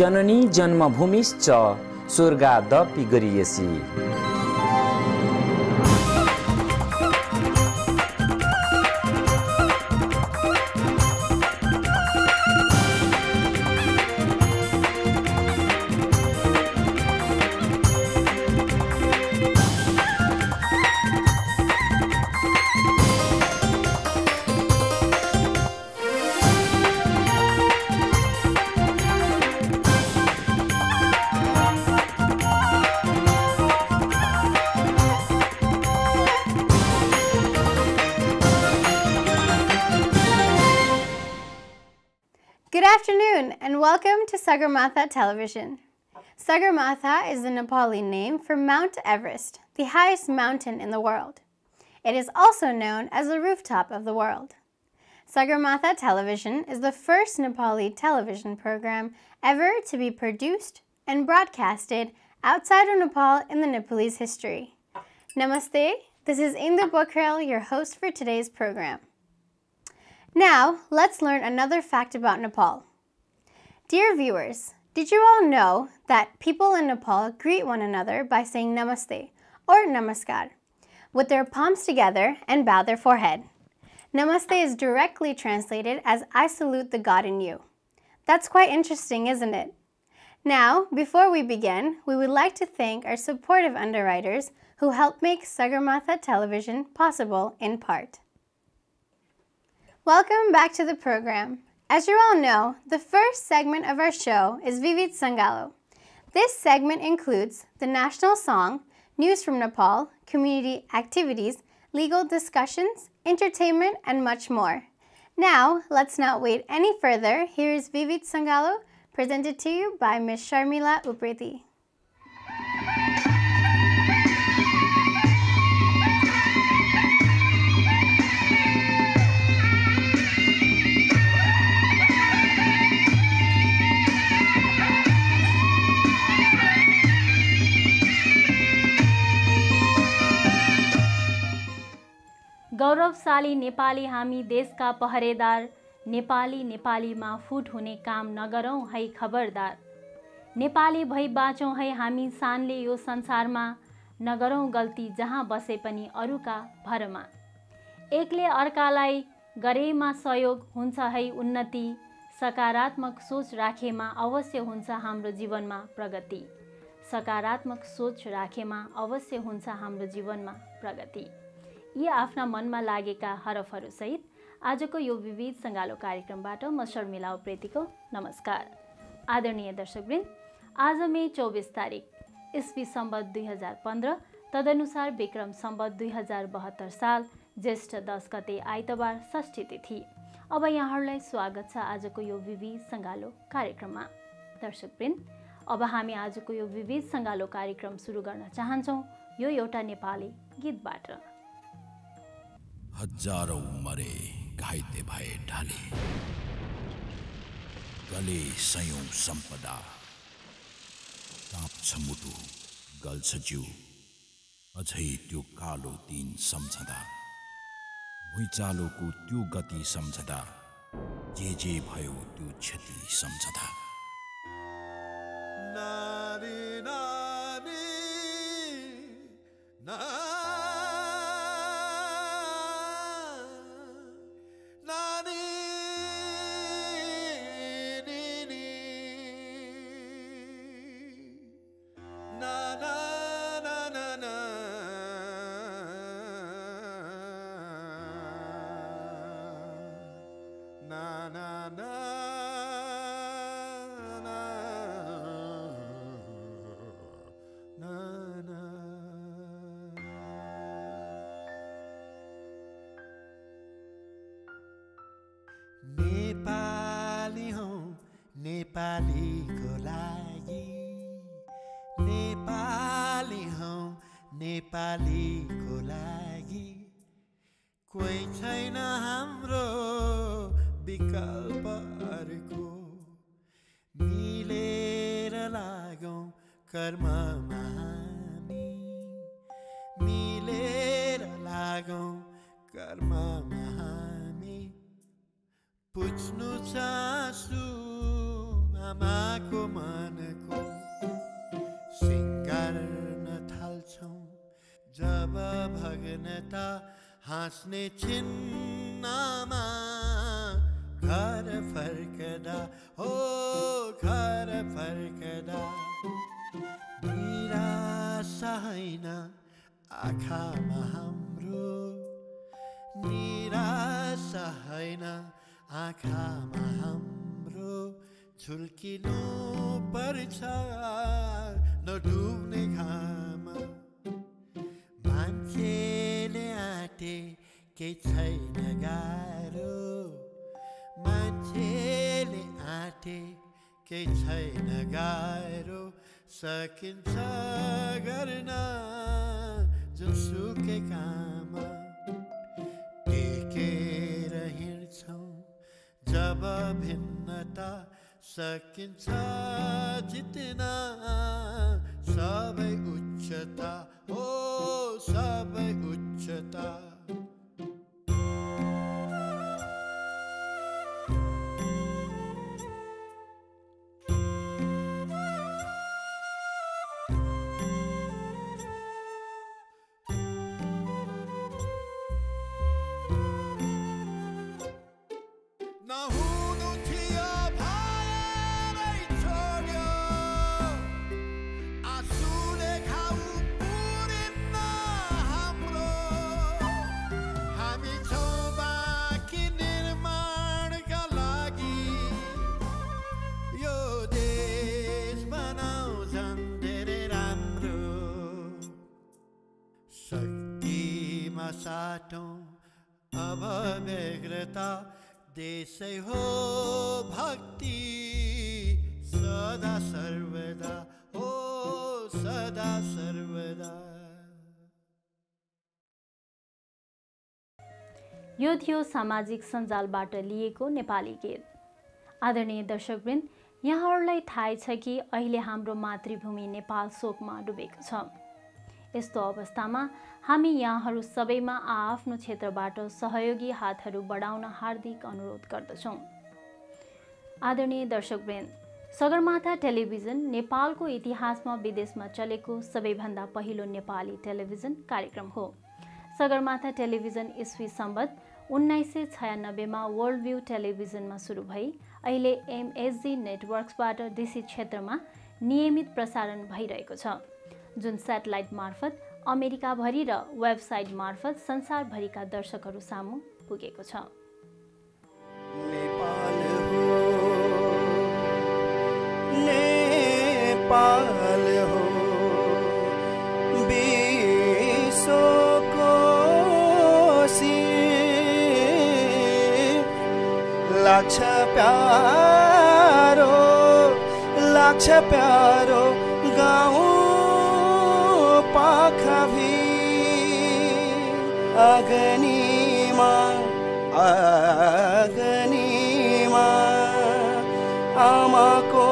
Janani जन्मभूमिश्च स्वर्गादपि गरियसी Sagarmatha Television. Sagarmatha is the Nepali name for Mount Everest, the highest mountain in the world. It is also known as the rooftop of the world. Sagarmatha Television is the first Nepali television program ever to be produced and broadcasted outside of Nepal in the Nepalese history. Namaste, this is Indu Bokrail, your host for today's program. Now, let's learn another fact about Nepal. Dear viewers, did you all know that people in Nepal greet one another by saying namaste or namaskar with their palms together and bow their forehead? Namaste is directly translated as I salute the God in you. That's quite interesting, isn't it? Now, before we begin, we would like to thank our supportive underwriters who helped make Sagarmatha Television possible in part. Welcome back to the program. As you all know, the first segment of our show is Vivid Sangalo. This segment includes the national song, news from Nepal, community activities, legal discussions, entertainment, and much more. Now, let's not wait any further. Here is Vivid Sangalo, presented to you by Ms. Sharmila Upreti. गौरवशाली नेपाली हामी देशका पहरेदार। नेपाली नेपालीमा foot हुने काम नगरौँ है खबरदार। नेपाली भई बाँचौँ है हामी सानले यो संसारमा। नगरौँ गल्ती जहाँ बसे पनि अरूका भरमा। एकले अर्कालाई गरेमा सहयोग हुन्छ है उन्नति। सकारात्मक सोच राखेमा अवश्य हुन्छ हाम्रो जीवनमा प्रगति। सकारात्मक सोच राखेमा अवश्य हुन्छ हाम्रो जीवनमा प्रगति। यी आफ्ना मनमा लागेका हरफहरूसहित आजको यो विविध सङ्गालो कार्यक्रमबाट म शर्मिला उप्रेतीको नमस्कार। आदरणीय दर्शकवृन्द आज मे चौबिस तारिक इस्वी सम्बत दुई हजार पन्ध्र तदनुसार विक्रम सम्बत दुई हजार बहत्तर साल ज्येष्ठ दस गते आइतबार षष्ठी तिथि। अब यहाँहरूलाई स्वागत छ आजको यो विविध सङ्गालो कार्यक्रममा। दर्शकवृन्द अब हामी आजको यो विविध सङ्गालो कार्यक्रम सुरु गर्न चाहन्छौँ यो एउटा नेपाली गीतबाट। हजारौं मरे घाइते भए ढले। गले सयौं सम्पदा। काँप्छ मुटु गल्छ अझै त्यो कालो दिन सम्झदा। भुइँचालोको त्यो गति सम्झदा। जे जे भयो त्यो क्षति सम्झदा। नारी नारी। पुज्नु चासु आमाको मनको सिङ्गार्न थाल्छौँ जब भग्नता हाँस्ने छिन्नामा घर फर्कदा हो घर फर्कदा निराशा होइन आँखामा हाम्रो निराशा होइन आँखामा हाम्रो झुल्किनु पर्छ नडुब्ने घाममा मान्छेले आँटे केही छैन गाह्रो। मान्छेले आँटे केही छैन गाह्रो। सकिन्छ गर्न जुनसुकै काम। हिँड्छौँ जब भिन्नता सकिन्छ जित्न सबै उच्चता हो सबै उच्चता। साटौँ अब व्यग्रता देशै हो भक्ति सदा सर्वदा हो सदा सर्वदा। यो थियो सामाजिक सञ्जालबाट लिएको नेपाली गीत। आदरणीय दर्शकवृन्द यहाँहरूलाई थाहै छ कि अहिले हाम्रो मातृभूमि नेपाल शोकमा डुबेको छ। यस्तो अवस्थामा हामी यहाँहरू सबैमा आआफ्नो क्षेत्रबाट सहयोगी हातहरू बढाउन हार्दिक अनुरोध गर्दछौँ। आदरणीय दर्शकवृन्द सगरमाथा टेलिभिजन नेपालको इतिहासमा विदेशमा चलेको सबैभन्दा पहिलो नेपाली टेलिभिजन कार्यक्रम हो। सगरमाथा टेलिभिजन इस्वी सम्बत उन्नाइस सय छयानब्बेमा वर्ल्ड भ्यू टेलिभिजनमा सुरु भई अहिले एमएसजी नेटवर्क्सबाट डिसी क्षेत्रमा नियमित प्रसारण भइरहेको छ। जुन सेटेलाइट मार्फत अमेरिकाभरि र वेबसाइट मार्फत संसारभरिका दर्शकहरू सामु पुगेको छ। नेपाल हो लाग्छ प्यारो लाग्छ प्यारो गाउँ পাখভি অগনিমা অগনিমা আমাকো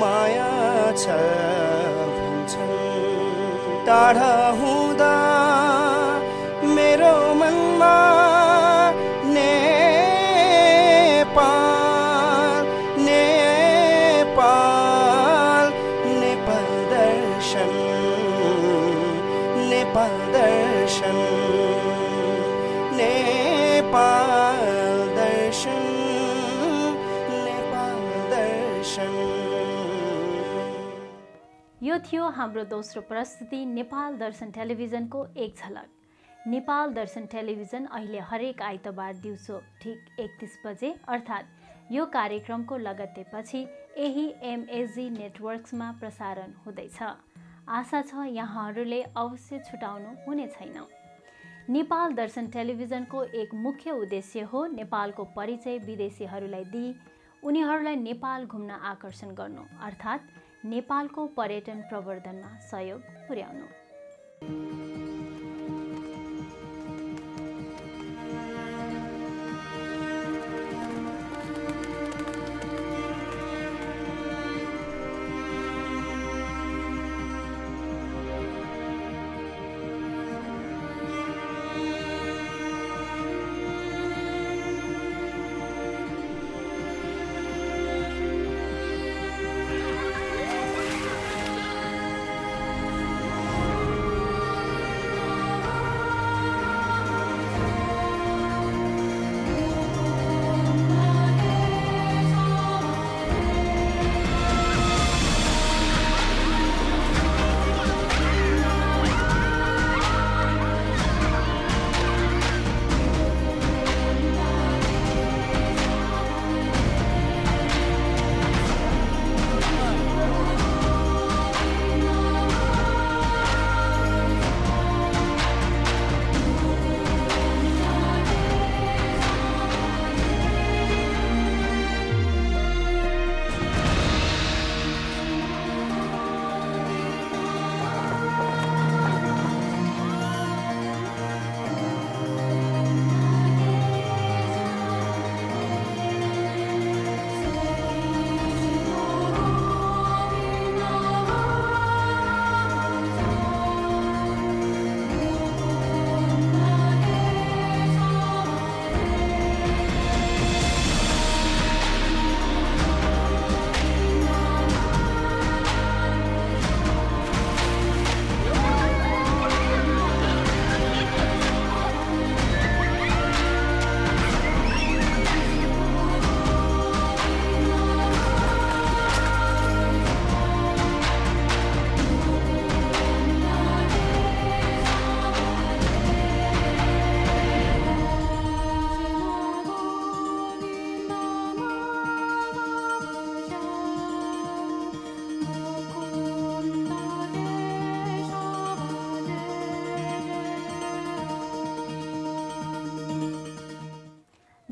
মায়া ছ টাঢ়া হুঁ थियो हाम्रो दोस्रो प्रस्तुति नेपाल दर्शन टेलिभिजनको एक झलक। नेपाल दर्शन टेलिभिजन अहिले हरेक आइतबार दिउँसो ठिक एकतिस बजे अर्थात् यो कार्यक्रमको लगत्तेपछि यही एमएसजी नेटवर्क्समा प्रसारण हुँदैछ। आशा छ यहाँहरूले अवश्य छुटाउनु हुने छैन। नेपाल दर्शन टेलिभिजनको एक मुख्य उद्देश्य हो नेपालको परिचय विदेशीहरूलाई दिई उनीहरूलाई नेपाल घुम्न आकर्षण गर्नु अर्थात् नेपालको पर्यटन प्रवर्धनमा सहयोग पुर्याउनु।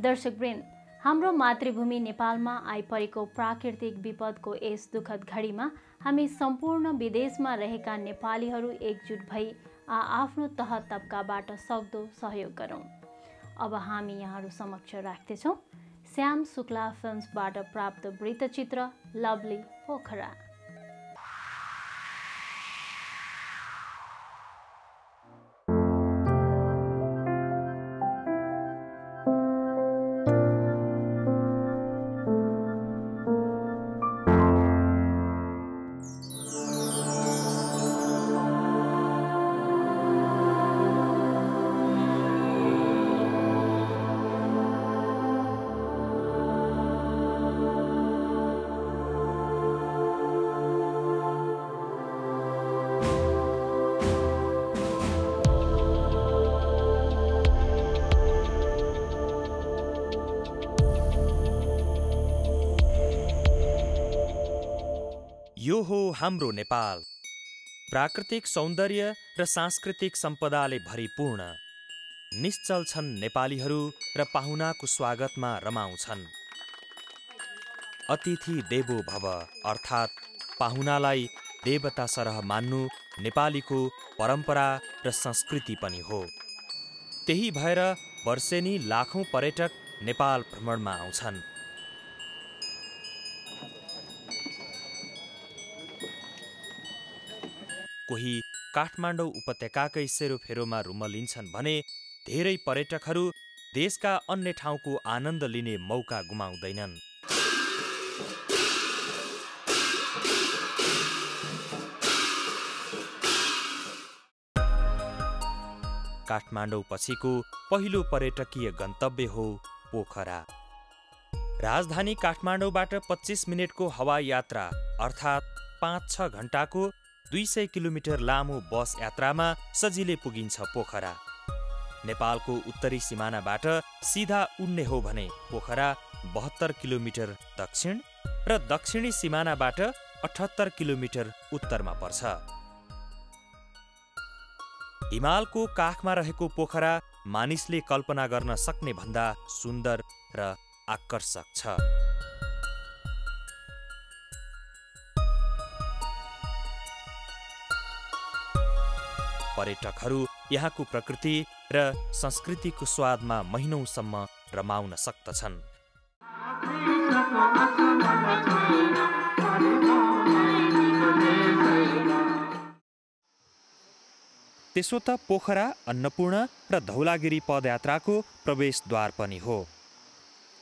दर्शकवृन्द हाम्रो मातृभूमि नेपालमा आइपरेको प्राकृतिक विपदको यस दुःखद घडीमा हामी सम्पूर्ण विदेशमा रहेका नेपालीहरू एकजुट भई आ आफ्नो तह तब्काबाट सक्दो सहयोग गरौँ। अब हामी यहाँहरू समक्ष राख्दैछौँ। श्याम शुक्ला फिल्म्सबाट प्राप्त वृत्तचित्र लभली पोखरा। हाम्रो नेपाल। प्राकृतिक सौन्दर्य र सांस्कृतिक सम्पदाले भरिपूर्ण। निश्चल छन् नेपालीहरू र पाहुनाको स्वागतमा रमाउँछन्। अतिथि देवो भव अर्थात् पाहुनालाई देवता सरह मान्नु नेपालीको परम्परा र संस्कृति पनि हो। त्यही भएर वर्षेनी लाखौँ पर्यटक नेपाल भ्रमणमा आउँछन्। कोही काठमाडौँ उपत्यकाकै सेरोफेरोमा रुमलिन्छन् भने धेरै पर्यटकहरू देशका अन्य ठाउँको आनन्द लिने मौका गुमाउँदैनन्। काठमाडौँ पछिको पहिलो पर्यटकीय गन्तव्य हो पोखरा। राजधानी काठमाडौँबाट पच्चिस मिनटको हवाई यात्रा अर्थात् पाँच छ घन्टाको दुई सय किलोमिटर लामो बस यात्रामा सजिलै पुगिन्छ पोखरा। नेपालको उत्तरी सिमानाबाट सिधा उड्ने हो भने पोखरा बहत्तर किलोमिटर दक्षिण र दक्षिणी सिमानाबाट अठहत्तर किलोमिटर उत्तरमा पर्छ। हिमालको काखमा रहेको पोखरा मानिसले कल्पना गर्न सक्ने भन्दा सुन्दर र आकर्षक छ। पर्यटकहरू यहाँको प्रकृति र संस्कृतिको स्वादमा महिनौसम्म रमाउन सक्दछन् त्यसो त पोखरा अन्नपूर्ण र धौलागिरी पदयात्राको प्रवेशद्वार पनि हो।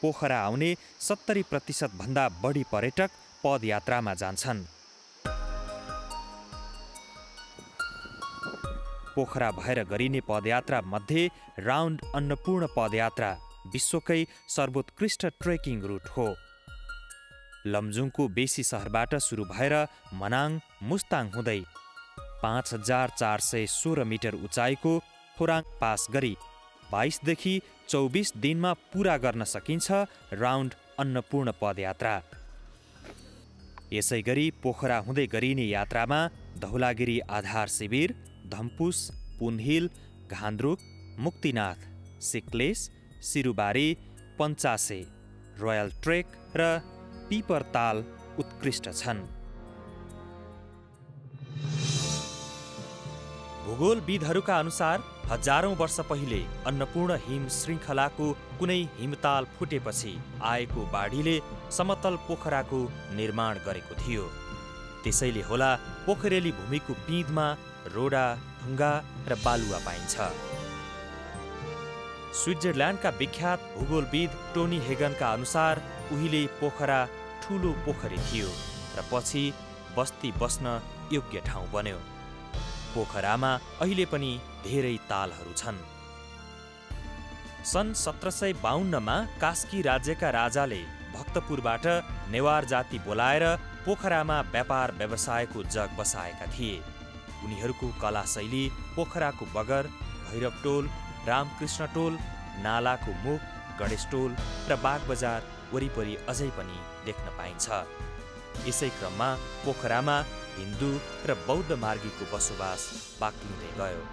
पोखरा आउने सत्तरी प्रतिशतभन्दा बढी पर्यटक पदयात्रामा जान्छन्। पोखरा भएर गरिने पदयात्रा मध्ये राउन्ड अन्नपूर्ण पदयात्रा विश्वकै सर्वोत्कृष्ट ट्रेकिङ रुट हो। लमजुङको बेसी सहरबाट सुरु भएर मनाङ मुस्ताङ हुँदै पाँच हजार चार सय सोह्र मिटर उचाइको खोराङ पास गरी बाइसदेखि चौबिस दिनमा पुरा गर्न सकिन्छ राउन्ड अन्नपूर्ण पदयात्रा। यसै गरी पोखरा हुँदै गरिने यात्रामा धौलागिरी आधार शिविर धम्पुस पुनहिल घान्द्रुक मुक्तिनाथ सिक्लेस सिरुबारी पञ्चासे रोयल ट्रेक र पिपरताल उत्कृष्ट छन्। भूगोलविदहरूका अनुसार हजारौं वर्ष पहिले अन्नपूर्ण हिम श्रृङ्खलाको कुनै हिमताल फुटेपछि आएको बाढीले समतल पोखराको निर्माण गरेको थियो। त्यसैले होला पोखरेली भूमिको पिँधमा रोडा ढुङ्गा र बालुवा पाइन्छ। स्विट्जरल्यान्डका विख्यात भूगोलविद टोनी हेगनका अनुसार उहिले पोखरा ठुलो पोखरी थियो र पछि बस्ती बस्न योग्य ठाउँ बन्यो। पोखरामा अहिले पनि धेरै तालहरू छन्। सन् सत्र सय बाहन्नमा कास्की राज्यका राजाले भक्तपुरबाट नेवार जाति बोलाएर पोखरामा व्यापार व्यवसायको जग बसाएका थिए। उनीहरूको कला शैली पोखराको बगर भैरवटोल रामकृष्ण टोल नालाको मुख गणेश टोल र बागबजार वरिपरि अझै पनि देख्न पाइन्छ। यसै क्रममा पोखरामा हिन्दू र बौद्ध मार्गीको बसोबास बाक्लिँदै गयो।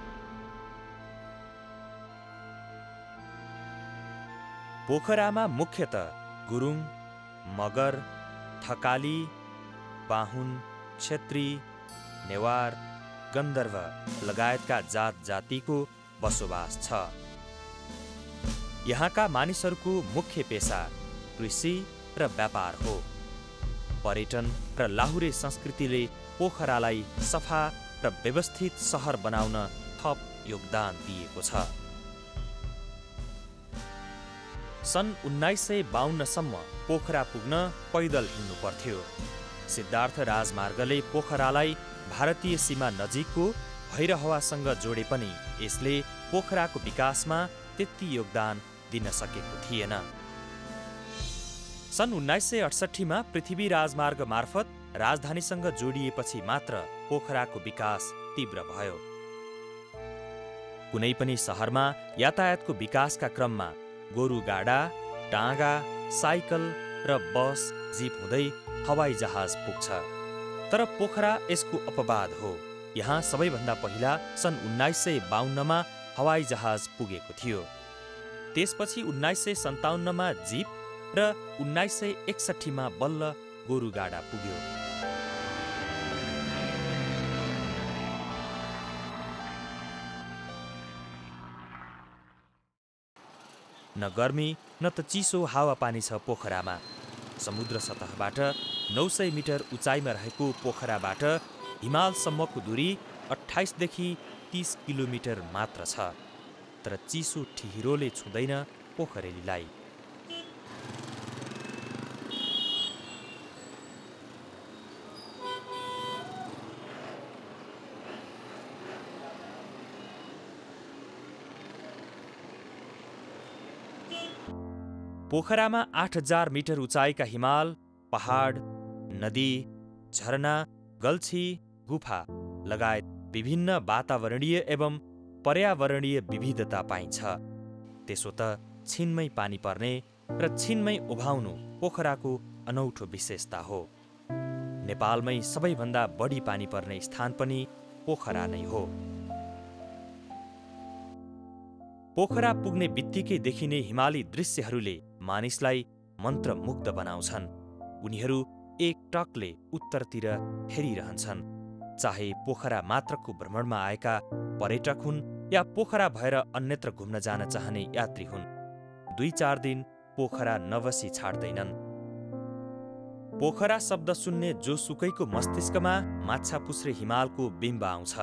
पोखरामा मुख्यत गुरुङ मगर थकाली बाहुन क्षेत्री नेवार गन्धर्व लगायतका जात जातिको बसोबास छ। यहाँका मानिसहरूको मुख्य पेसा कृषि र व्यापार हो। पर्यटन र लाहुरे संस्कृतिले पोखरालाई सफा र व्यवस्थित सहर बनाउन थप योगदान दिएको छ। सन् उन्नाइस सय बाहन्नसम्म पोखरा पुग्न पैदल हिँड्नु पर्थ्यो। सिद्धार्थ राजमार्गले पोखरालाई भारतीय सीमा नजिकको भैरहवासँग जोडे पनि यसले पोखराको विकासमा त्यति योगदान दिन सकेको थिएन। सन् उन्नाइस सय अडसट्ठीमा पृथ्वी राजमार्ग मार्फत राजधानीसँग जोडिएपछि मात्र पोखराको विकास तीव्र भयो। कुनै पनि सहरमा यातायातको विकासका क्रममा गोरुगाडा डाँगा साइकल र बस जिप हुँदै हवाई जहाज पुग्छ। तर पोखरा यसको अपवाद हो। यहाँ सबैभन्दा पहिला सन् उन्नाइस सय बाहन्नमा हवाई जहाज पुगेको थियो। त्यसपछि उन्नाइस सय सन्ताउन्नमा जिप र उन्नाइस सय एकसट्ठीमा बल्ल गोरुगाडा पुग्यो। न गर्मी न त चिसो हावापानी छ पोखरामा। समुद्र सतहबाट नौ सय मिटर उचाइमा रहेको पोखराबाट हिमालसम्मको दूरी अठाइसदेखि तिस किलोमिटर मात्र छ तर चिसो ठिहिरोले छुँदैन पोखरेलीलाई। पोखरामा आठ हजार मिटर उचाइका हिमाल पहाड नदी झरना गल्छी गुफा लगायत विभिन्न वातावरणीय एवं पर्यावरणीय विविधता पाइन्छ। त्यसो त छिनमै पानी पर्ने र छिनमै उभाउनु पोखराको अनौठो विशेषता हो। नेपालमै सबैभन्दा बढी पानी पर्ने स्थान पनि पोखरा नै हो। पोखरा पुग्ने बित्तिकै देखिने हिमाली दृश्यहरूले मानिसलाई मन्त्रमुग्ध बनाउँछन्। उनीहरू एक टकले उत्तरतिर हेरिरहन्छन्। चाहे पोखरा मात्रको भ्रमणमा आएका पर्यटक हुन् या पोखरा भएर अन्यत्र घुम्न जान चाहने यात्री हुन्। दुई चार दिन पोखरा नबसी छाड्दैनन्। पोखरा शब्द सुन्ने जोसुकैको मस्तिष्कमा माछा पुछ्रे हिमालको बिम्ब आउँछ।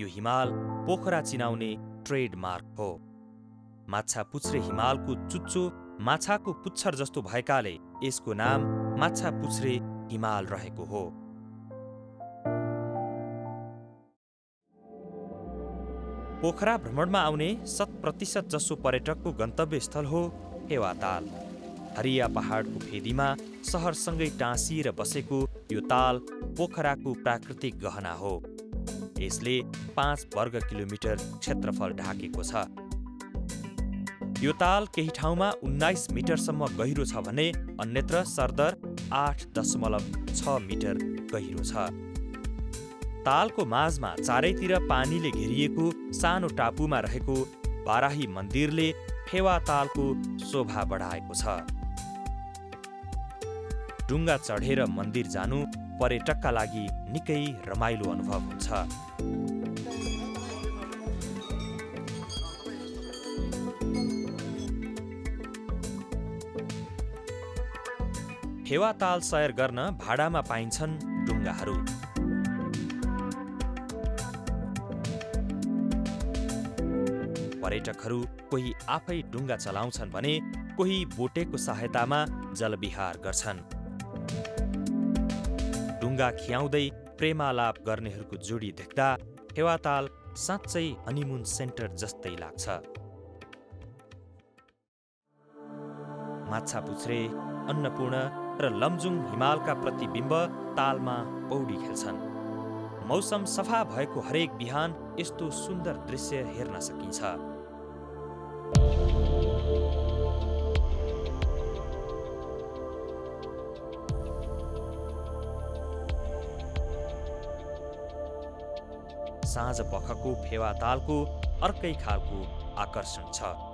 यो हिमाल पोखरा चिनाउने ट्रेडमार्क हो। माछा पुछ्रे हिमालको चुच्चो माछाको पुच्छर जस्तो भएकाले यसको नाम माछा पुछ्रे हिमाल रहेको हो। पोखरा भ्रमणमा आउने शत प्रतिशत जसो पर्यटकको गन्तव्य स्थल हो हेवाताल। हरिया पहाडको फेदीमा सहरसँगै टाँसिएर बसेको यो ताल पोखराको प्राकृतिक गहना हो। यसले पाँच वर्ग किलोमिटर क्षेत्रफल ढाकेको छ। यो ताल केही ठाउँमा उन्नाइस मिटरसम्म गहिरो छ भने अन्यत्र सरदर आठ दशमलव छ मिटर गहिरो छ। तालको माझमा चारैतिर पानीले घेरिएको सानो टापुमा रहेको बाराही मन्दिरले फेवा तालको शोभा बढाएको छ। डुङ्गा चढेर मन्दिर जानु पर्यटकका लागि निकै रमाइलो अनुभव हुन्छ। फेवाताल सयर गर्न भाडामा पाइन्छन् डुङ्गाहरू पर्यटकहरू कोही आफै डुङ्गा चलाउँछन् भने कोही बोटेको सहायतामा जलविहार गर्छन्। डुङ्गा खियाउँदै प्रेमालाप गर्नेहरूको जोडी देख्दा फेवाताल साँच्चै हनिमुन सेन्टर जस्तै लाग्छ। माछा पुछ्रे अन्नपूर्ण र लमजुङ हिमालका प्रतिबिम्ब तालमा पौडी खेल्छन्। मौसम सफा भएको हरेक बिहान यस्तो सुन्दर दृश्य हेर्न सकिन्छ। साँझ पखको फेवा तालको अर्कै खालको आकर्षण छ।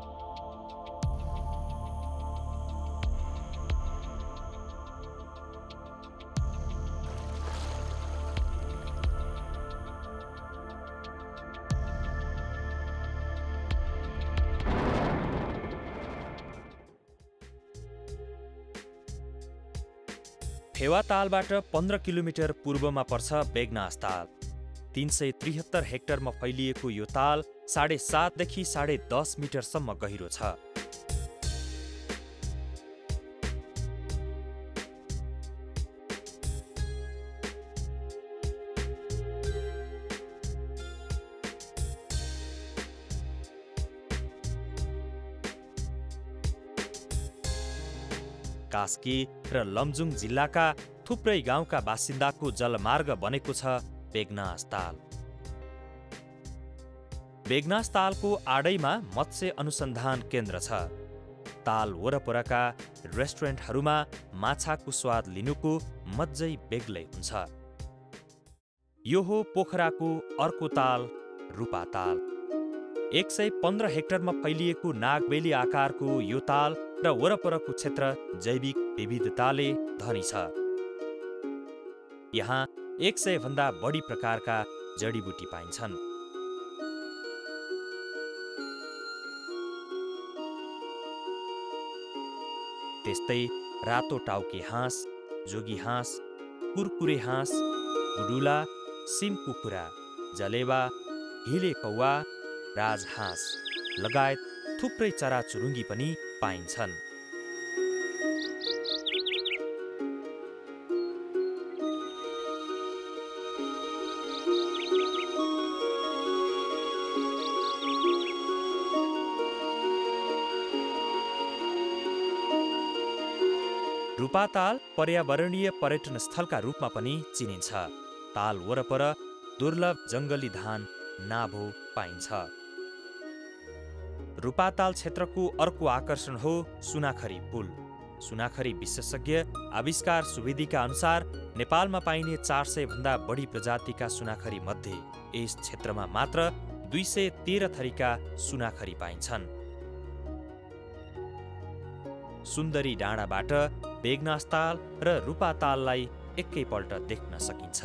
फेवातालबाट पन्ध्र किलोमिटर पूर्वमा पर्छ बेगनास ताल तिन सय त्रिहत्तर हेक्टरमा फैलिएको यो ताल साढे सातदेखि साढे दस मिटरसम्म गहिरो छ। कास्की र लमजुङ जिल्लाका थुप्रै गाउँका बासिन्दाको जलमार्ग बनेको छ बेगनास ताल। बेगनास तालको आडैमा मत्स्य अनुसन्धान केन्द्र छ। ताल वरपरका रेस्टुरेन्टहरूमा माछाको स्वाद लिनुको मज्जै बेग्लै हुन्छ। यो हो पोखराको अर्को ताल रूपा ताल। एक सय पन्ध्र हेक्टरमा फैलिएको नागबेली आकारको यो ताल र वरपरको क्षेत्र जैविक विविधताले धनी छ। यहाँ एक सय भन्दा बढी प्रकारका जडीबुटी पाइन्छन्। त्यस्तै रातो टाउके हाँस जोगी हाँस कुरकुरे हाँस गुडुला सिम कुखुरा जलेवा हिले कौवा राजहाँस लगायत थुप्रै चराचुरुङ्गी पनि पाइन्छन्। रूपाताल पर्यावरणीय पर्यटन स्थलका रूपमा पनि चिनिन्छ। ताल वरपर दुर्लभ जङ्गली धान नाभो पाइन्छ। रूपाताल क्षेत्रको अर्को आकर्षण हो सुनाखरी पुल। सुनाखरी विशेषज्ञ आविष्कार सुवेदीका अनुसार नेपालमा पाइने चार सय भन्दा बढी प्रजातिका सुनाखरी मध्ये यस क्षेत्रमा मात्र दुई सय तेह्र थरीका सुनाखरी पाइन्छन्। सुन्दरी डाँडाबाट बेगनास्ताल र रूपाताललाई एकैपल्ट देख्न सकिन्छ।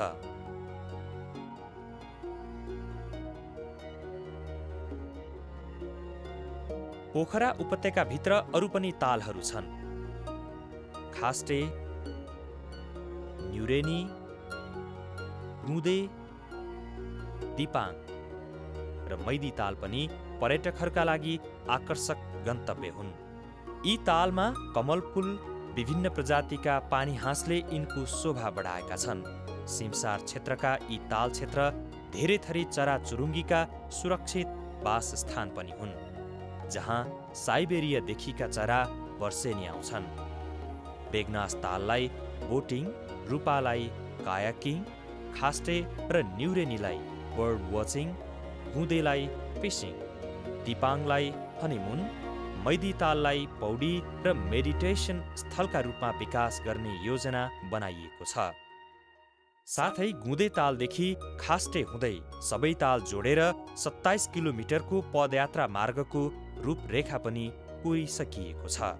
पोखरा उपत्यकाभित्र अरू पनि तालहरू छन्। खास्टे न्युरेनी गुँदे दिपाङ र मैदी ताल पनि पर्यटकहरूका लागि आकर्षक गन्तव्य हुन्। यी तालमा कमल फुल विभिन्न प्रजातिका पानी हाँसले यिनको शोभा बढाएका छन्। सिमसार क्षेत्रका यी ताल क्षेत्र धेरै थरी चराचुरुङ्गीका सुरक्षित वासस्थान पनि हुन्। जहाँ साइबेरियादेखिका चरा वर्षेनी आउँछन्। बेगनास ताललाई बोटिङ रूपालाई कायाकिङ खास्टे र न्युरेनीलाई बर्ड वाचिङ गुँदेलाई फिसिङ दिपाङलाई हनिमुन मैदीताललाई पौडी र मेडिटेसन स्थलका रूपमा विकास गर्ने योजना बनाइएको छ। साथै गुँदे तालदेखि खास्टे हुँदै सबै ताल जोडेर सत्ताइस किलोमिटरको पदयात्रा मार्गको रूपरेखा पनि कोरिसकिएको छ।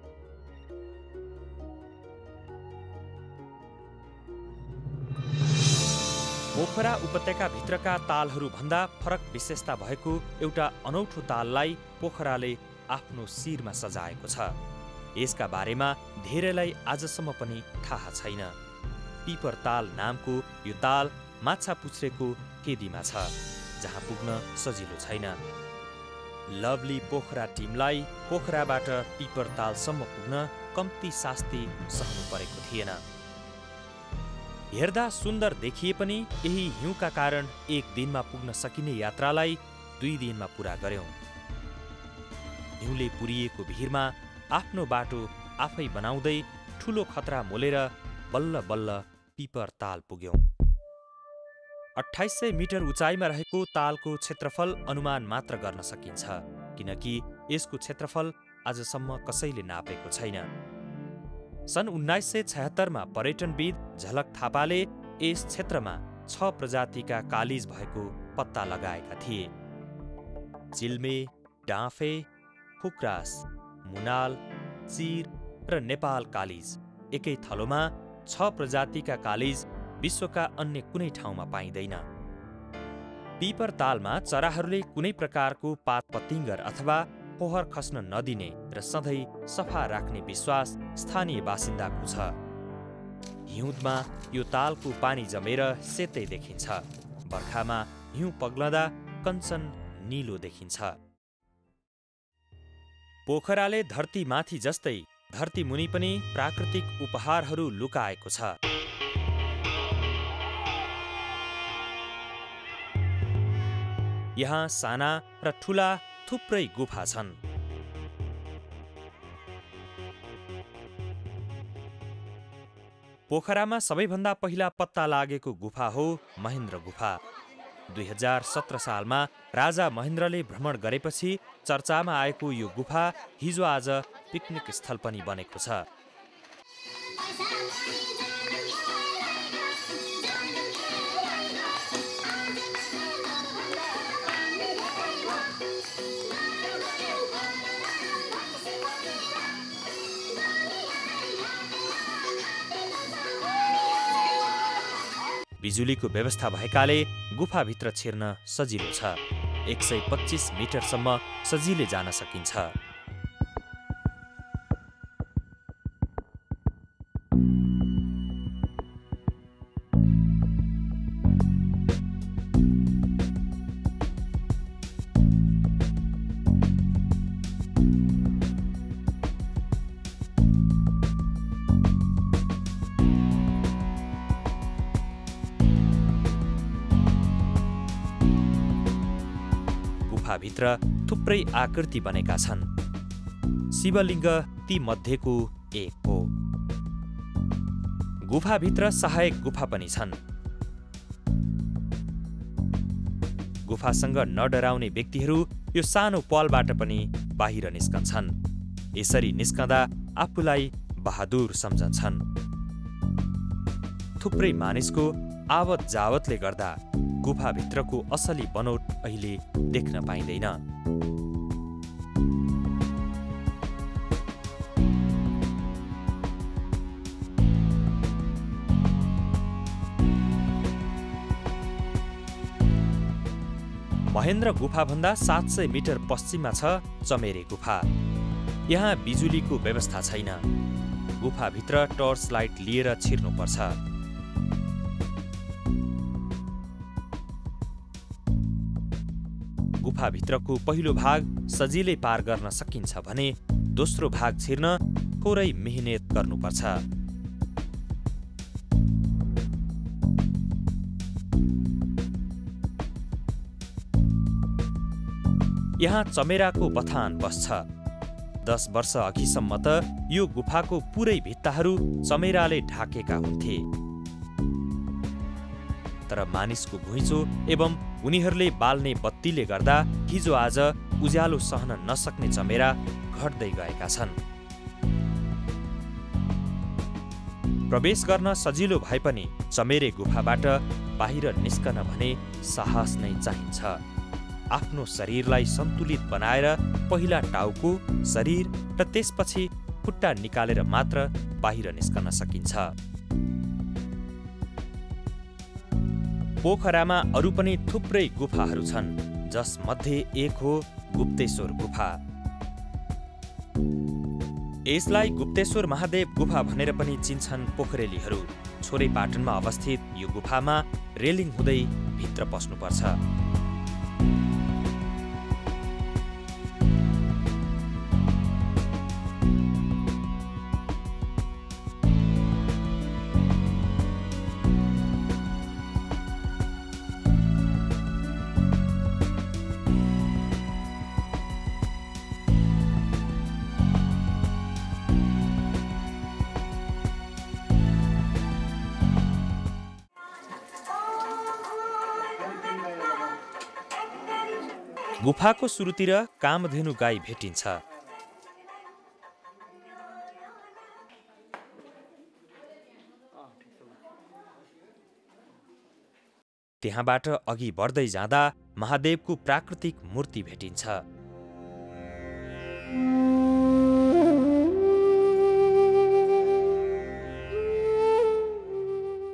पोखरा उपत्यकाभित्रका तालहरूभन्दा फरक विशेषता भएको एउटा अनौठो ताललाई पोखराले आफ्नो शिरमा सजाएको छ। यसका बारेमा धेरैलाई आजसम्म पनि थाहा छैन। पिपर ताल नामको यो ताल माछा पुछ्रेको केदीमा छ जहाँ पुग्न सजिलो छैन। लभली पोखरा टिमलाई पोखराबाट पिपर तालसम्म पुग्न कम्ती शास्ति सहनु परेको थिएन। हेर्दा सुन्दर देखिए पनि यही हिउँका कारण एक दिनमा पुग्न सकिने यात्रालाई दुई दिनमा पुरा गर्यौं हिउँले पुरिएको भिरमा आफ्नो बाटो आफै बनाउँदै ठुलो खतरा मोलेर बल्ल बल्ल पिपर ताल पुग्यौं। अठाइस सय मिटर उचाइमा रहेको तालको क्षेत्रफल अनुमान मात्र गर्न सकिन्छ किनकि यसको क्षेत्रफल आजसम्म कसैले नापेको छैन। सन् उन्नाइस सय छयत्तरमा पर्यटनविद झलक थापाले यस क्षेत्रमा छ प्रजातिका कालिज भएको पत्ता लगाएका थिए। चिल्मे डाँफे फुक्रास मुनाल चिर र नेपाल कालिज एकै थलोमा छ प्रजातिका कालिज विश्वका अन्य कुनै ठाउँमा पाइँदैन। पिपर तालमा चराहरूले कुनै प्रकारको पात अथवा पोहर खस्न नदिने र सधैँ सफा राख्ने विश्वास स्थानीय बासिन्दाको छ। हिउँदमा यो तालको पानी जमेर सेतै देखिन्छ बर्खामा हिउँ पग्लँदा कञ्चन निलो देखिन्छ। पोखराले धरती माथि जस्तै धरती मुनि पनि प्राकृतिक उपहारहरू लुकाएको छ। यहाँ साना र ठुला थुप्रै गुफा छन्। पोखरामा सबैभन्दा पहिला पत्ता लागेको गुफा हो महेन्द्र गुफा। दुई हजार सत्र सालमा राजा महेन्द्रले भ्रमण गरेपछि चर्चामा आएको यो गुफा हिजो आज पिकनिक स्थल पनि बनेको छ। बिजुलीको व्यवस्था भएकाले गुफाभित्र छिर्न सजिलो छ। एक सय पच्चिस मिटरसम्म सजिलै जान सकिन्छ। थुप्रै आकृति बनेका छन्। शिवलिङ्ग ती मध्येको एक हो। गुफाभित्र सहायक गुफा पनि छन्। गुफासँग नडराउने व्यक्तिहरू यो सानो पलबाट पनि बाहिर निस्कन्छन्। यसरी निस्कँदा आफूलाई बहादुर सम्झन्छन्। थुप्रै मानिसको आवत जावतले गर्दा गुफाभित्रको असली बनोट अहिले देख्न पाइँदैन। महेन्द्र गुफाभन्दा सात सय मिटर पश्चिममा छ चमेरे गुफा। यहाँ बिजुलीको व्यवस्था छैन। गुफाभित्र टर्च लाइट लिएर छिर्नुपर्छ। गुफाभित्रको पहिलो भाग सजिलै पार गर्न सकिन्छ भने दोस्रो भाग छिर्न थोरै मेहनत गर्नुपर्छ। यहाँ चमेराको बथान बस्छ। दस वर्ष अघिसम्म त यो गुफाको पुरै भित्ताहरू चमेराले ढाकेका हुन्थे। तर मानिसको घुइँचो एवं उनीहरूले बाल्ने बत्तीले गर्दा हिजो आज उज्यालो सहन नसक्ने चमेरा घट्दै गएका छन्। प्रवेश गर्न सजिलो भए पनि चमेरे गुफाबाट बाहिर निस्कन भने साहस नै चाहिन्छ। आफ्नो शरीरलाई सन्तुलित बनाएर पहिला टाउको शरीर र त्यसपछि खुट्टा निकालेर मात्र बाहिर निस्कन सकिन्छ। पोखरामा अरू पनि थुप्रै गुफाहरू छन् जसमध्ये एक हो गुप्तेश्वर गुफा। यसलाई गुप्तेश्वर महादेव गुफा भनेर पनि चिन्छन् पोखरेलीहरू। छोरेपाटनमा अवस्थित यो गुफामा रेलिङ हुँदै भित्र पस्नुपर्छ। गुफाको सुरुतिर कामधेनु गाई भेटिन्छ। त्यहाँबाट अघि बढ्दै जाँदा महादेवको प्राकृतिक मूर्ति भेटिन्छ।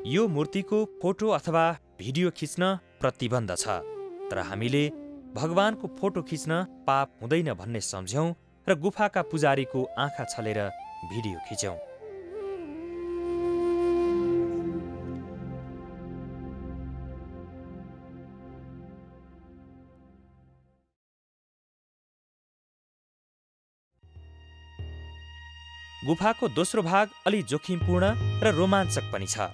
यो मूर्तिको फोटो अथवा भिडियो खिच्न प्रतिबन्ध छ तर हामीले भगवानको फोटो खिच्न पाप हुँदैन भन्ने सम्झ्यौँ र गुफाका पुजारीको आँखा छलेर भिडियो खिच्यौँ। गुफाको दोस्रो भाग अलि जोखिमपूर्ण र रोमाञ्चक पनि छ।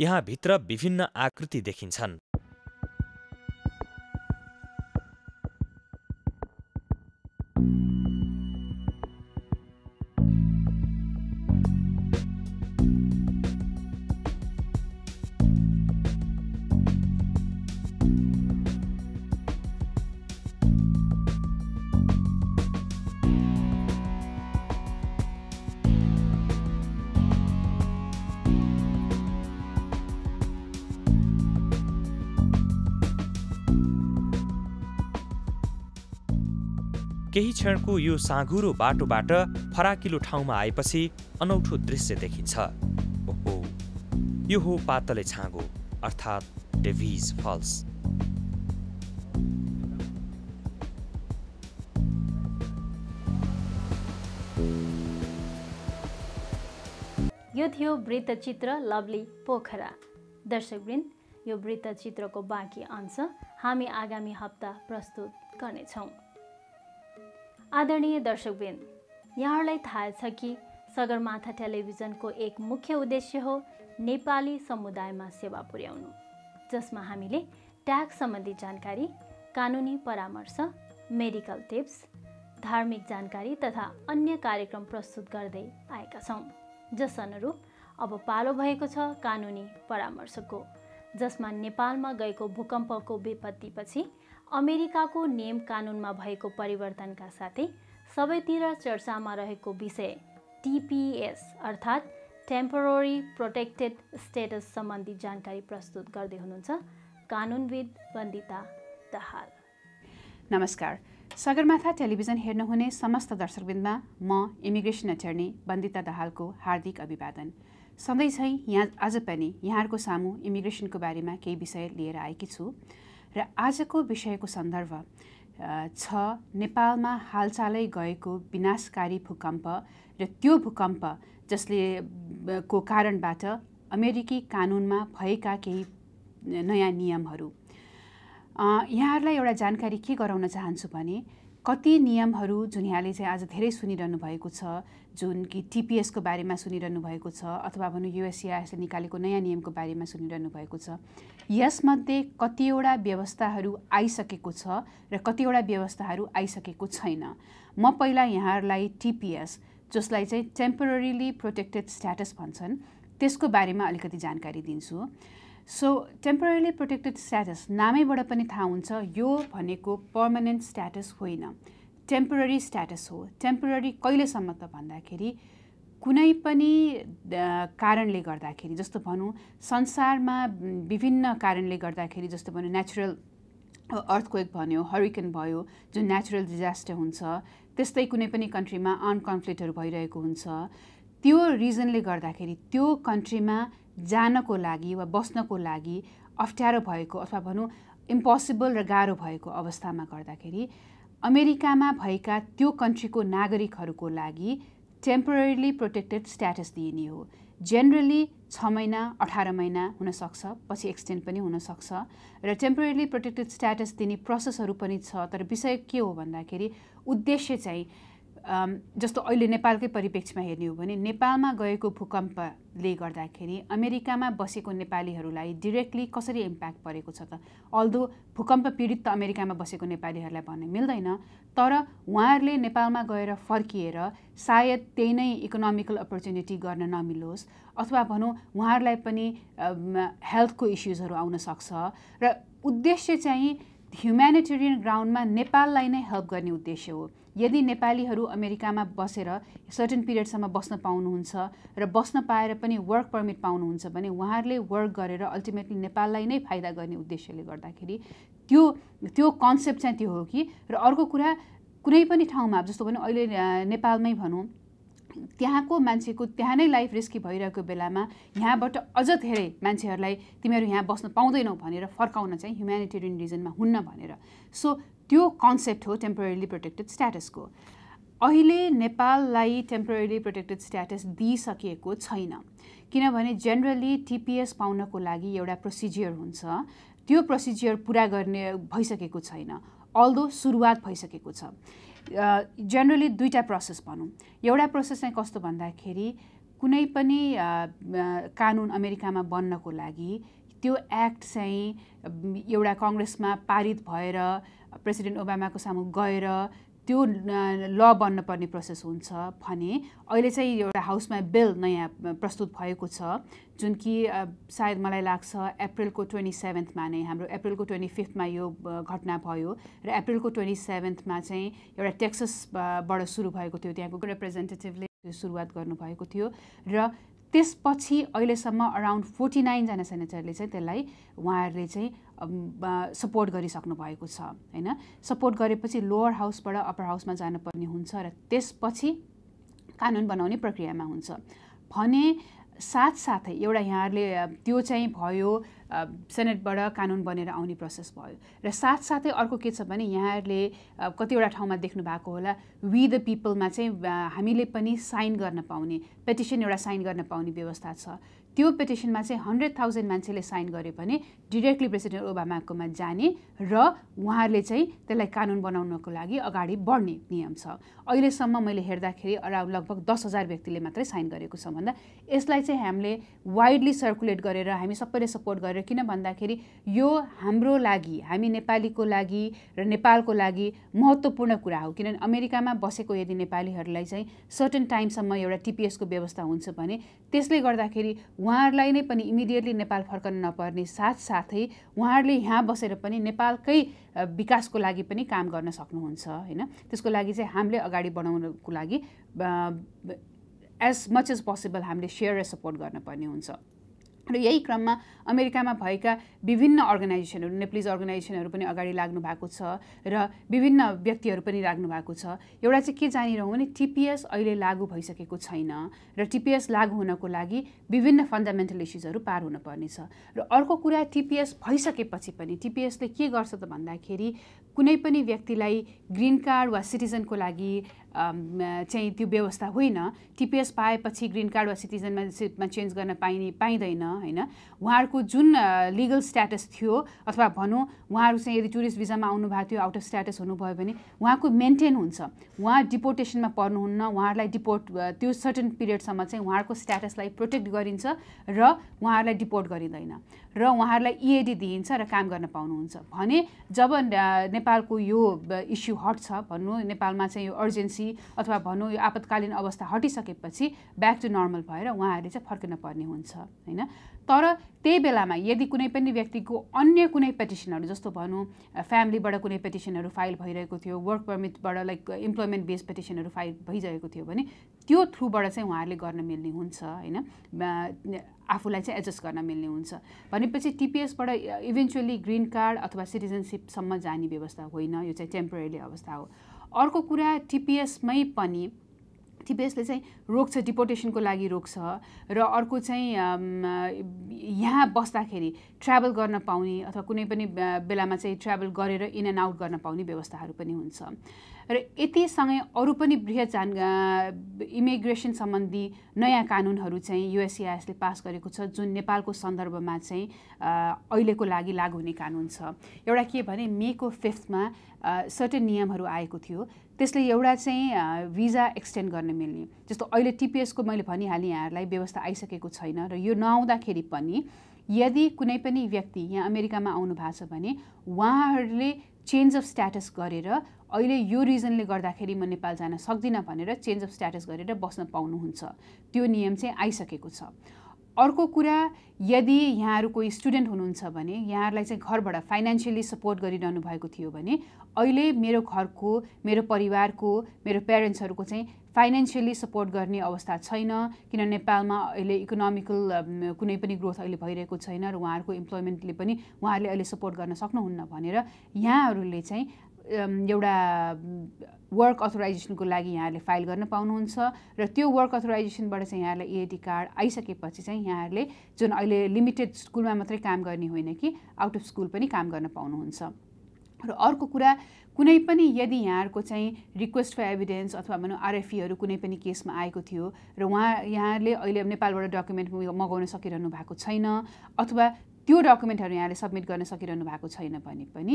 यहाँ भित्र विभिन्न आकृति देखिन्छन्। केही क्षणको यो साँघुरो बाटोबाट फराकिलो ठाउँमा आएपछि अनौठो दृश्य देखिन्छ। ओहो यो हो पातले छाँगो अर्थात् डेभिज फल्स। यो थियो वृत्तचित्र लभली पोखरा। दर्शकवृन्द यो वृत्तचित्रको बाँकी अंश हामी आगामी हप्ता प्रस्तुत गर्नेछौँ। आदरणीय दर्शकवृन्द यहाँहरूलाई थाहा छ कि सगरमाथा टेलिभिजनको एक मुख्य उद्देश्य हो नेपाली समुदायमा सेवा पुर्याउनु जसमा हामीले ट्याक्स सम्बन्धी जानकारी कानुनी परामर्श मेडिकल टिप्स धार्मिक जानकारी तथा अन्य कार्यक्रम प्रस्तुत गर्दै आएका छौँ जस अनुरूप अब पालो भएको छ कानुनी परामर्शको जसमा नेपालमा गएको भूकम्पको विपत्तिपछि अमेरिकाको नियम कानुनमा भएको परिवर्तनका साथै सबैतिर चर्चामा रहेको विषय टिपिएस अर्थात् टेम्पोररी प्रोटेक्टेड स्टेटस सम्बन्धी जानकारी प्रस्तुत गर्दै हुनुहुन्छ कानुनविद वन्दिता दहाल। नमस्कार। सगरमाथा टेलिभिजन हेर्नुहुने समस्त दर्शकवृन्दमा म इमिग्रेसन अटर्नी वन्दिता दहालको हार्दिक अभिवादन। सधैँ झैँ यहाँ आज पनि यहाँहरूको सामु इमिग्रेसनको बारेमा केही विषय लिएर आएकी छु। र आजको विषयको सन्दर्भ छ नेपालमा हालचालै गएको विनाशकारी भूकम्प र त्यो भूकम्प जसले को कारणबाट अमेरिकी कानुनमा भएका केही नयाँ नियमहरू। यहाँहरूलाई एउटा जानकारी के गराउन चाहन्छु भने कति नियमहरू जुन यहाँले चाहिँ आज धेरै सुनिरहनु भएको छ जुन कि टिपिएसको बारेमा सुनिरहनु भएको छ अथवा भनौँ युएससिआइएसले निकालेको नयाँ नियमको बारेमा सुनिरहनु भएको छ यसमध्ये कतिवटा व्यवस्थाहरू आइसकेको छ र कतिवटा व्यवस्थाहरू आइसकेको छैन। म पहिला यहाँहरूलाई टिपिएस जसलाई चाहिँ टेम्पोररीली प्रोटेक्टेड स्ट्याटस भन्छन् त्यसको बारेमा अलिकति जानकारी दिन्छु। सो टेम्पोररीली प्रोटेक्टेड स्ट्याटस नामैबाट पनि थाहा हुन्छ यो भनेको पर्मानेन्ट स्ट्याटस होइन। टेम्पोररी स्ट्याटस हो। टेम्पोररी कहिलेसम्म त भन्दाखेरि कुनै पनि कारणले गर्दाखेरि जस्तो भनौँ संसारमा विभिन्न कारणले गर्दाखेरि जस्तो भनौँ नेचुरल अर्थक्वेक भन्यो हरिकेन भयो जुन नेचुरल डिजास्टर हुन्छ त्यस्तै कुनै पनि कन्ट्रीमा आर्म कन्फ्लिक्टहरू भइरहेको हुन्छ। त्यो रिजनले गर्दाखेरि त्यो कन्ट्रीमा जानको लागि वा बस्नको लागि अप्ठ्यारो भएको अथवा भनौँ इम्पोसिबल र गाह्रो भएको अवस्थामा गर्दाखेरि अमेरिकामा भएका त्यो कन्ट्रीको नागरिकहरूको लागि टेम्पोररीली प्रोटेक्टेड स्ट्याटस दिइने हो। जेनरली छ महिना अठार महिना हुनसक्छ पछि एक्सटेन्ड पनि हुनसक्छ र टेम्पोररीली प्रोटेक्टेड स्ट्याटस दिने प्रोसेसहरू पनि छ तर विषय के हो भन्दाखेरि उद्देश्य चाहिँ जस्तो अहिले नेपालकै परिप्रेक्ष्यमा हेर्ने हो भने नेपालमा गएको भूकम्पले गर्दाखेरि अमेरिकामा बसेको नेपालीहरूलाई डिरेक्टली कसरी इम्प्याक्ट परेको छ त? अल्दो भूकम्प पीडित त अमेरिकामा बसेको नेपालीहरूलाई भन्ने मिल्दैन तर उहाँहरूले नेपालमा गएर फर्किएर सायद त्यही नै इकोनोमिकल अपर्च्युनिटी गर्न नमिलोस् अथवा भनौँ उहाँहरूलाई पनि हेल्थको इस्युजहरू आउन सक्छ। र उद्देश्य चाहिँ ह्युमेनिटेरियन ग्राउन्डमा नेपाललाई नै हेल्प गर्ने उद्देश्य हो। यदि नेपालीहरू अमेरिकामा बसेर सर्टन पिरियडसम्म बस्न पाउनुहुन्छ र बस्न पाएर पनि वर्क पर्मिट पाउनुहुन्छ भने उहाँहरूले वर्क गरेर अल्टिमेटली नेपाललाई नै फाइदा गर्ने उद्देश्यले गर्दाखेरि त्यो त्यो कन्सेप्ट चाहिँ त्यो हो कि र अर्को कुरा कुनै पनि ठाउँमा जस्तो भनौँ अहिले नेपालमै भनौँ त्यहाँको मान्छेको त्यहाँ नै लाइफ रिस्की भइरहेको बेलामा यहाँबाट अझ धेरै मान्छेहरूलाई तिमीहरू यहाँ बस्न पाउँदैनौ भनेर फर्काउन चाहिँ ह्युमेनिटेरियन रिजनमा हुन्न भनेर। सो त्यो कन्सेप्ट हो टेम्पोररीली प्रोटेक्टेड स्ट्याटसको अहिले नेपाललाई टेम्पोररी प्रोटेक्टेड स्ट्याटस दिइसकिएको छैन। किनभने जेनरली टिपिएस पाउनको लागि एउटा प्रोसिजियर हुन्छ। त्यो प्रोसिजियर पुरा गर्ने भइसकेको छैन। अल्दो सुरुवात भइसकेको छ। जेनरली दुईवटा प्रोसेस भनौँ। एउटा प्रोसेस चाहिँ कस्तो भन्दाखेरि कुनै पनि कानुन अमेरिकामा बन्नको लागि त्यो एक्ट चाहिँ एउटा कङ्ग्रेसमा पारित भएर प्रेसिडेन्ट ओबामाको सामु गएर त्यो ल बन्नुपर्ने प्रोसेस हुन्छ भने अहिले चाहिँ एउटा हाउसमा बिल नयाँ प्रस्तुत भएको छ जुन कि सायद मलाई लाग्छ अप्रिलको ट्वेन्टी सेभेन्थमा नै हाम्रो अप्रिलको ट्वेन्टी फिफ्थमा यो घटना भयो र अप्रिलको ट्वेन्टी सेभेन्थमा चाहिँ एउटा टेक्ससबाट सुरु भएको थियो त्यहाँको रिप्रेजेन्टेटिभले सुरुवात गर्नुभएको थियो र त्यसपछि अहिलेसम्म अराउन्ड फोर्टी नाइनजना सेनेटरले चाहिँ त्यसलाई उहाँहरूले चाहिँ सपोर्ट गरिसक्नु भएको छ होइन? सपोर्ट गरेपछि लोवर हाउसबाट अप्पर हाउसमा जानुपर्ने हुन्छ र त्यसपछि कानुन बनाउने प्रक्रियामा हुन्छ। भने साथसाथै एउटा यहाँहरूले त्यो चाहिँ भयो सेनेटबाट कानुन बनेर आउने प्रोसेस भयो। र साथसाथै अर्को के छ भने यहाँहरूले कतिवटा ठाउँमा देख्नु भएको होला वी द पिपलमा चाहिँ हामीले पनि साइन गर्न पाउने पेटिसन एउटा साइन गर्न पाउने व्यवस्था छ। त्यो पेटिसनमा चाहिँ हन्ड्रेड थाउजन्ड मान्छेले साइन गर्यो भने डिरेक्टली प्रेसिडेन्ट ओबामाकोमा जाने र उहाँहरूले चाहिँ त्यसलाई कानुन बनाउनको लागि अगाडि बढ्ने नियम छ। अहिलेसम्म मैले हेर्दाखेरि अराउन्ड लगभग दस हजार व्यक्तिले मात्रै साइन गरेको छ भन्दा यसलाई चाहिँ हामीले वाइडली सर्कुलेट गरेर हामी सबैले सपोर्ट गरेर किन भन्दाखेरि यो हाम्रो लागि हामी नेपालीको लागि र नेपालको लागि महत्त्वपूर्ण कुरा हो। किनभने अमेरिकामा बसेको यदि नेपालीहरूलाई चाहिँ सर्टन टाइमसम्म एउटा टिपिएसको व्यवस्था हुन्छ भने त्यसले गर्दाखेरि उहाँहरूलाई नै पनि इमिडिएटली नेपाल फर्कन नपर्ने साथसाथै उहाँहरूले यहाँ बसेर पनि नेपालकै विकासको लागि पनि काम गर्न सक्नुहुन्छ होइन? त्यसको लागि चाहिँ हामीले अगाडि बढाउनको लागि एज मच एज पोसिबल हामीले सेयर र सपोर्ट गर्नुपर्ने हुन्छ। र यही क्रममा अमेरिकामा भएका विभिन्न अर्गनाइजेसनहरू नेप्लिज अर्गनाइजेसनहरू पनि अगाडि लाग्नु भएको छ र विभिन्न व्यक्तिहरू पनि लाग्नु भएको छ। एउटा चाहिँ के जानिरहँ भने टिपिएस अहिले लागू भइसकेको छैन र टिपिएस लागू हुनको लागि विभिन्न फन्डामेन्टल इस्युजहरू पार हुनुपर्नेछ। र अर्को कुरा टिपिएस भइसकेपछि पनि टिपिएसले के गर्छ त भन्दाखेरि कुनै पनि व्यक्तिलाई ग्रिन कार्ड वा सिटिजनको लागि चाहिँ त्यो व्यवस्था होइन टिपिएस पाएपछि ग्रिन कार्ड वा सिटिजनमा चेन्ज गर्न पाइने पाइँदैन होइन। उहाँहरूको जुन लिगल स्ट्याटस थियो अथवा भनौँ उहाँहरू चाहिँ यदि टुरिस्ट भिजामा आउनुभएको थियो आउट अफ स्ट्याटस हुनुभयो भने उहाँको मेन्टेन हुन्छ। उहाँ डिपोर्टेसनमा पर्नुहुन्न उहाँहरूलाई डिपोर्ट त्यो सर्टन पिरियडसम्म चाहिँ उहाँहरूको स्ट्याटसलाई प्रोटेक्ट गरिन्छ र उहाँहरूलाई डिपोर्ट गरिँदैन। र उहाँहरूलाई इएडी दिइन्छ र काम गर्न पाउनुहुन्छ। भने जब नेपालको यो इस्यु हट्छ भन्नु नेपालमा चाहिँ यो अर्जेन्सी अथवा भनौँ यो आपतकालीन अवस्था हटिसकेपछि ब्याक टु नर्मल भएर उहाँहरूले चाहिँ फर्किन पर्ने हुन्छ होइन? तर त्यही बेलामा यदि कुनै पनि व्यक्तिको अन्य कुनै पेटिसनहरू जस्तो भनौँ फ्यामिलीबाट कुनै पेटिसनहरू फाइल भइरहेको थियो वर्क पर्मिटबाट लाइक इम्प्लोइमेन्ट बेस्ड पेटिसनहरू फाइल भइरहेको थियो भने त्यो थ्रुबाट चाहिँ उहाँहरूले गर्न मिल्ने हुन्छ होइन? आफूलाई चाहिँ एडजस्ट गर्न मिल्ने हुन्छ। भनेपछि टिपिएसबाट इभेन्चुली ग्रिन कार्ड अथवा सिटिजनसिपसम्म जाने व्यवस्था होइन यो चाहिँ टेम्पोररी अवस्था हो। अर्को कुरा टिपिएसमै पनि टिपिएसले चाहिँ रोक्छ डिपोर्टेसनको लागि रोक्छ र अर्को चाहिँ यहाँ बस्दाखेरि ट्राभल गर्न पाउने अथवा कुनै पनि बेलामा चाहिँ ट्राभल गरेर इन एन्ड आउट गर्न पाउने व्यवस्थाहरू पनि हुन्छ। र यतिसँगै अरू पनि बृहत जान इमिग्रेसन सम्बन्धी नयाँ कानुनहरू चाहिँ युएससिआइएसले पास गरेको छ जुन नेपालको सन्दर्भमा चाहिँ अहिलेको लागि लागु हुने कानुन छ। एउटा के भने मेको फिफ्थमा सर्टेन नियमहरू आएको थियो। त्यसले एउटा चाहिँ भिजा एक्सटेन्ड गर्न मिल्ने। जस्तो अहिले टिपिएसको मैले भनिहालेँ यहाँहरूलाई व्यवस्था आइसकेको छैन र यो नआउँदाखेरि पनि यदि कुनै पनि व्यक्ति यहाँ अमेरिकामा आउनु भएको छ भने उहाँहरूले चेन्ज अफ स्ट्याटस गरेर अहिले यो रिजनले गर्दाखेरि म नेपाल जान सक्दिनँ भनेर चेन्ज अफ स्ट्याटस गरेर बस्न पाउनुहुन्छ। त्यो नियम चाहिँ आइसकेको छ। अर्को कुरा यदि यहाँहरू कोही स्टुडेन्ट हुनुहुन्छ भने यहाँहरूलाई चाहिँ घरबाट फाइनेन्सियली सपोर्ट गरिरहनु भएको थियो भने अहिले मेरो घरको मेरो परिवारको मेरो प्यारेन्ट्सहरूको चाहिँ फाइनेन्सियली सपोर्ट गर्ने अवस्था छैन किन नेपालमा अहिले इकोनोमिकल कुनै पनि ग्रोथ अहिले भइरहेको छैन र उहाँहरूको इम्प्लोइमेन्टले पनि उहाँहरूले अहिले सपोर्ट गर्न सक्नुहुन्न भनेर यहाँहरूले चाहिँ एउटा वर्क अथोराइजेसनको लागि यहाँहरूले फाइल गर्न पाउनुहुन्छ र त्यो वर्क अथोराइजेसनबाट चाहिँ यहाँहरूलाई इएडी कार्ड आइसकेपछि चाहिँ यहाँहरूले जुन अहिले लिमिटेड स्कुलमा मात्रै काम गर्ने होइन कि आउट अफ स्कुल पनि काम गर्न पाउनुहुन्छ। र अर्को कुरा कुनै पनि यदि यहाँहरूको चाहिँ रिक्वेस्ट फर एभिडेन्स अथवा भनौँ आरएफईहरू कुनै पनि केसमा आएको थियो र उहाँ यहाँले अहिले नेपालबाट डकुमेन्ट मगाउन सकिरहनु भएको छैन अथवा त्यो डकुमेन्टहरू यहाँले सब्मिट गर्न सकिरहनु भएको छैन भने पनि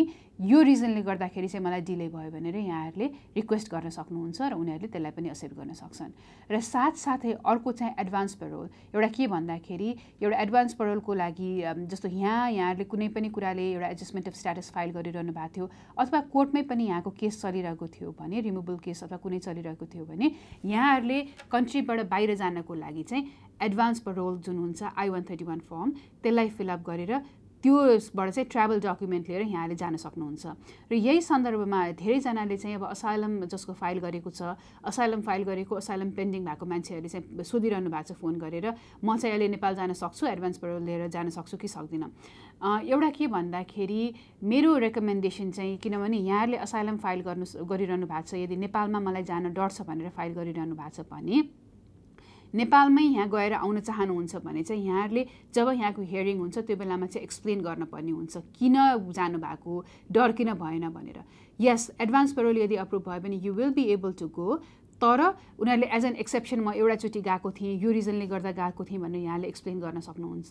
यो रिजनले गर्दाखेरि चाहिँ मलाई डिले भयो भनेर यहाँहरूले रिक्वेस्ट गर्न सक्नुहुन्छ र उनीहरूले त्यसलाई पनि एक्सेप्ट गर्न सक्छन्। र साथसाथै अर्को चाहिँ एडभान्स पेरोल एउटा के भन्दाखेरि एउटा एडभान्स पेरोलको लागि जस्तो यहाँ यहाँहरूले कुनै पनि कुराले एउटा एडजस्टमेन्ट अफ स्ट्याटस फाइल गरिरहनु भएको थियो अथवा कोर्टमै पनि यहाँको केस चलिरहेको थियो भने रिमुभल केस अथवा कुनै चलिरहेको थियो भने यहाँहरूले कन्ट्रीबाट बाहिर जानको लागि चाहिँ एडभान्स रोल जुन हुन्छ I one thirty one form त्यसलाई फिलअप गरेर त्योबाट चाहिँ ट्राभल डकुमेन्ट लिएर यहाँले जान सक्नुहुन्छ। र यही सन्दर्भमा धेरैजनाले चाहिँ अब असाइलम जसको फाइल गरेको छ असाइलम फाइल गरेको असाइलम पेन्डिङ भएको मान्छेहरूले चाहिँ सोधिरहनु भएको छ फोन गरेर म चाहिँ अहिले नेपाल जान सक्छु एडभान्स पेरोल लिएर जान सक्छु कि सक्दिनँ। एउटा के भन्दाखेरि मेरो रेकमेन्डेसन चाहिँ किनभने यहाँहरूले असाइलम फाइल गर्नु गरिरहनु भएको छ यदि नेपालमा मलाई जान डर छ भनेर फाइल गरिरहनु भएको छ भने नेपालमै यहाँ गएर आउन चाहनुहुन्छ भने चाहिँ यहाँहरूले जब यहाँको हियरिङ हुन्छ त्यो बेलामा चाहिँ एक्सप्लेन गर्नुपर्ने हुन्छ। किन जानुभएको डर किन भएन भनेर। यस एडभान्स पेरोल यदि अप्रुभ भयो भने you will be able to go तर उनीहरूले एज एन एक्सेप्सन म एउटाचोटि गएको थिएँ यो रिजनले गर्दा गएको थिएँ भनेर यहाँले एक्सप्लेन गर्न सक्नुहुन्छ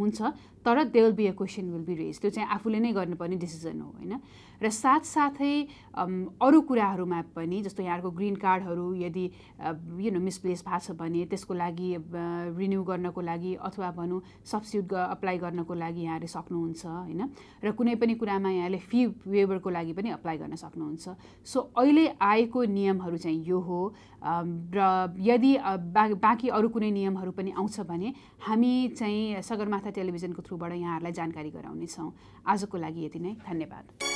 हुन्छ तर they will be a question will be raise त्यो चाहिँ आफूले नै गर्नुपर्ने डिसिजन हो होइन? र साथसाथै अरू कुराहरूमा पनि जस्तो यहाँको ग्रिन कार्डहरू यदि यु नो मिसप्लेस भएको छ भने त्यसको लागि रिन्यू गर्नको लागि अथवा भनौँ सब्सिट्युट अप्लाई गर्नको लागि यहाँले सक्नुहुन्छ होइन? र कुनै पनि कुरामा यहाँले फी वेभरको लागि पनि अप्लाई गर्न सक्नुहुन्छ। सो अहिले आएको नियमहरू चाहिँ यो हो। र यदि बा बाँकी अरू कुनै नियमहरू पनि आउँछ भने हामी चाहिँ सगरमाथा टेलिभिजनको थ्रुबाट यहाँहरूलाई जानकारी गराउनेछौँ। आजको लागि यति नै। धन्यवाद।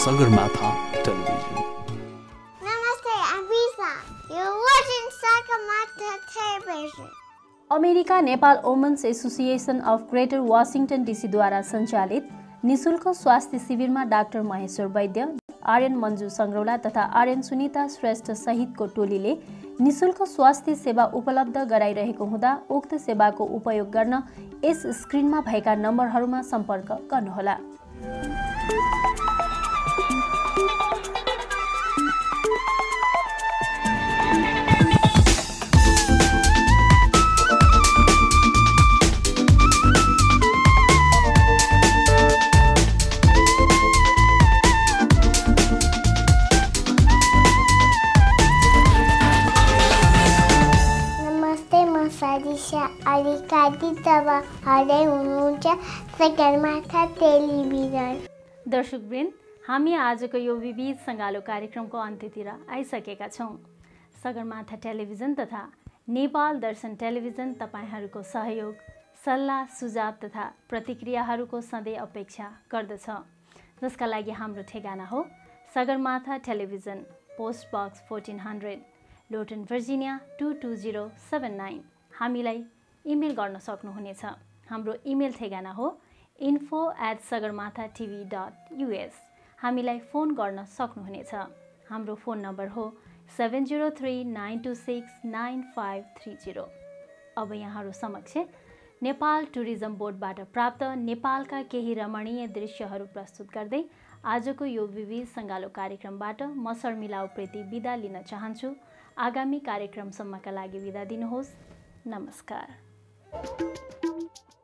Sagarmatha Television. Namaste, I'm Risa. You're watching Sagarmatha Television. America Nepal women's association of greater Washington डिसीद्वारा सञ्चालित निशुल्क स्वास्थ्य शिविरमा डाक्टर महेश्वर वैद्य आर्यन मन्जु सङ्ग्रौला तथा आर्यन सुनिता श्रेष्ठ सहितको टोलीले निशुल्क स्वास्थ्य सेवा उपलब्ध गराइरहेको हुँदा उक्त सेवाको उपयोग गर्न यस स्क्रिनमा भएका नम्बरहरूमा सम्पर्क गर्नुहोला। तब हरै हुनुहुन्छ सगरमाथा टेलिभिजन दर्शकवृन्द हामी आजको यो विविध सङ्गालो कार्यक्रमको अन्त्यतिर आइसकेका छौँ सगरमाथा टेलिभिजन तथा नेपाल दर्शन टेलिभिजन तपाईँहरूको सहयोग सल्लाह सुझाव तथा प्रतिक्रियाहरूको सधैँ अपेक्षा गर्दछ जसका लागि हाम्रो ठेगाना हो Sagarmatha television post box fourteen hundred Lorton Virginia two two zero seven nine हामीलाई इमेल गर्न सक्नुहुनेछ। हाम्रो इमेल ठेगाना हो info at Sagarmatha TV dot US हामीलाई फोन गर्न सक्नुहुनेछ। हाम्रो फोन नम्बर हो seven zero three nine two six nine five three zero अब यहाँहरू समक्ष नेपाल टुरिज्म बोर्डबाट प्राप्त नेपालका केही रमणीय दृश्यहरू प्रस्तुत गर्दै आजको यो विविध सङ्गालो कार्यक्रमबाट म शर्मिला उप्रेती बिदा लिन चाहन्छु। आगामी कार्यक्रमसम्मका लागि बिदा दिनुहोस्। नमस्कार। うん。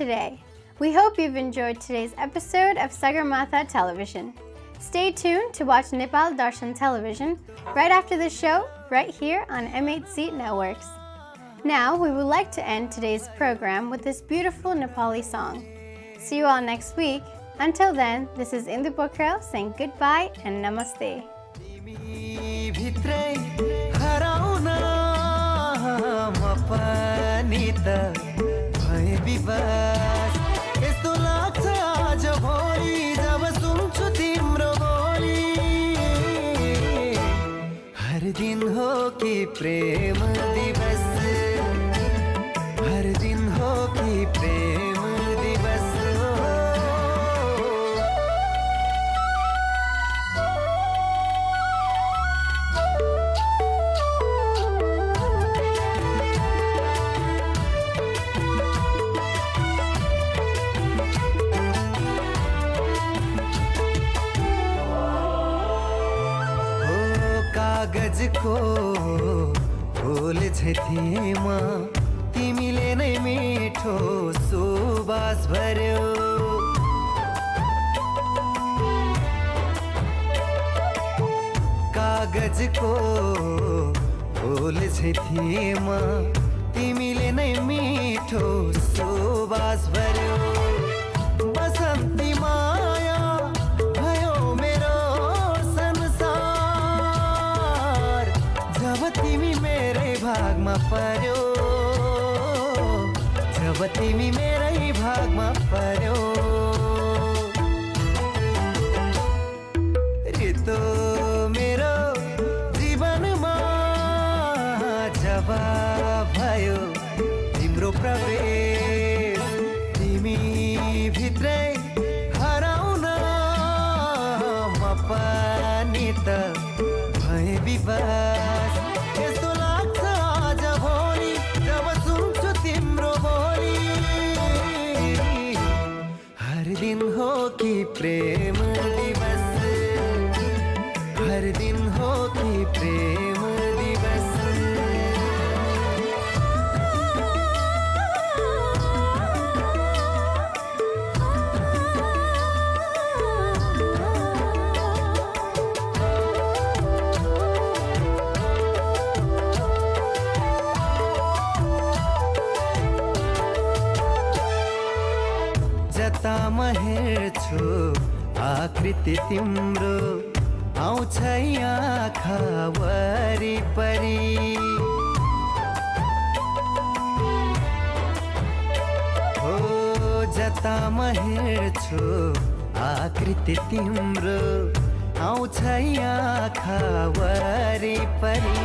today. We hope you've enjoyed today's episode of Sagarmatha Television. Stay tuned to watch Nepal Darshan Television right after the show, right here on M8C Networks. Now, we would like to end today's program with this beautiful Nepali song. See you all next week. Until then, this is Indu Pokhrel saying goodbye and namaste. भित्रै हराउन म पनि त यस्तो लाग्छ आज भोलि जब सुन्छु तिम्रो बोली। हर दिन हो कि प्रेम प्रेम दिवस हर दिन हो कि प्रेम जता म हेर्छु आकृति तिम्रो आउँछ आँखा वरिपरि। हो जता म हेर्छु आकृति तिम्रो आउँछ आँखा वरिपरि।